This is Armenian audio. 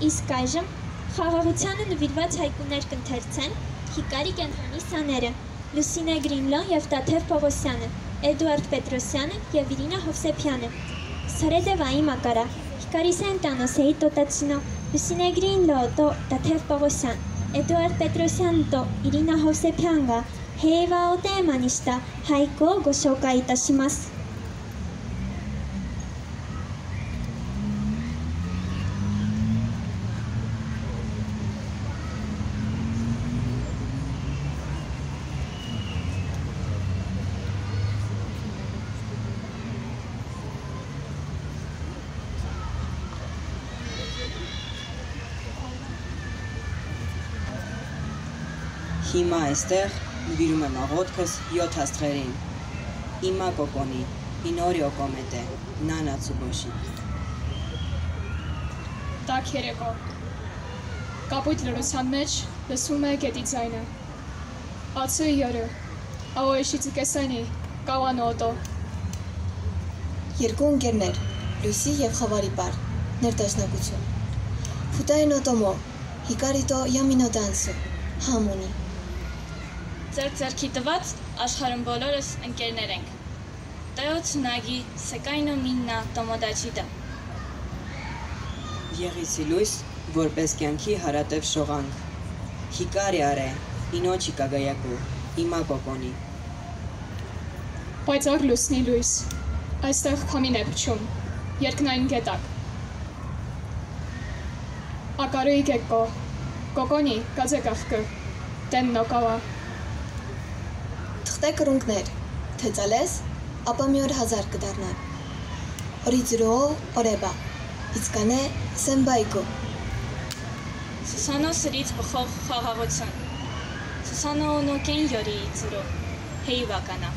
Իսկ այժմ խաղաղությանը նվիրված հայկուներ կընթերցեն Հիկարի կենտրոնի սաները, Լուսինե Գրինլոն եւ Տաթև Պողոսյանը, Էդուարդ Պետրոսյանը եւ Իրինա Հովսեփյանը։ Սրեդևայի Մակարա, Հիկարիսեն Տանոսեի Տոտացինո, Լուսինե Գրինլո Տո Տաթև Պողոսյան, Էդուարդ Պետրոսյան Տո Իրինա Հովսեփյան գա, Հեյվա Օտեմանիստա, Հայկո Գոշոկայի տաշիմաս։ Հիմա այստեղ նվիրում եմ աղոթքս 7 աստղերին։ Իմա կոկոնի, ինորիո կոմետե, նանա ցուբոշի։ Տակ երեկո։ Կապույտ լրության մեջ լսում է գետի ձայնը։ Ացու յորը։ Աոեշի ցկեսանի, կավանոտո։ Երկու ընկերներ՝ Լույսի եւ Խավարի պար, ներդաշնակություն։ Ֆուտային օտոմո, Հիկարիտո Յամինոդանսո, Համոնի։ Ձեր ձերքի տված աշխարհում բոլորս ընկերներ ենք։ Տեո ցնագի սեկայնո միննա տոմոդաչիդա։ Եղիսի լույս, որպես կյանքի հարատև շողանք։ Հիկարի արե, ինոչի կագայակու, իմա կոկոնի։ Բայց ար լուսնի լույս։ Այստեղ քամին է փչում։ Երկնային գետակ։ Ակարոյի գեկո։ Կոկոնի կազեկախկը։ Տեննո կավա։ Թղթե կրունկներ, թե ցալես, ապա մի օր հազար կդառնան։ Օրիձրո, օրեբա։ Իսկանե սեմբայգո։ Սուսանո սրից բխող խաղաղություն։ Սուսանո նոկեն յորի ծրո։ Հեյ վականա։